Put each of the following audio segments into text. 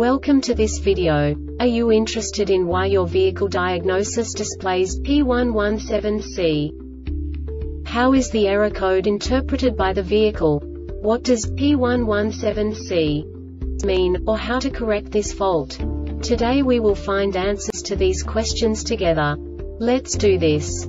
Welcome to this video. Are you interested in why your vehicle diagnosis displays P117C? How is the error code interpreted by the vehicle? What does P117C mean, or how to correct this fault? Today we will find answers to these questions together. Let's do this.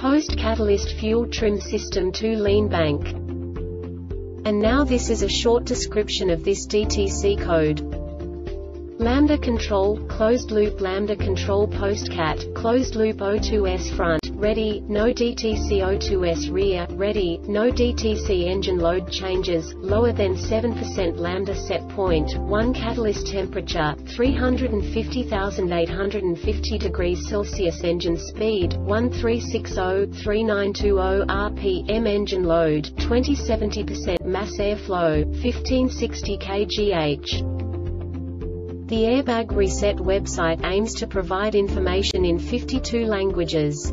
Post-catalyst fuel trim system too lean bank. And now this is a short description of this DTC code. Lambda control, closed loop lambda control post-cat, closed loop O2S front, ready, no DTC O2S rear, ready, no DTC engine load changes, lower than 7% lambda set point, 1 catalyst temperature, 350,850 degrees Celsius engine speed, 1360-3920 RPM engine load, 20-70% mass airflow, 1560 kgh. The Airbag Reset website aims to provide information in 52 languages.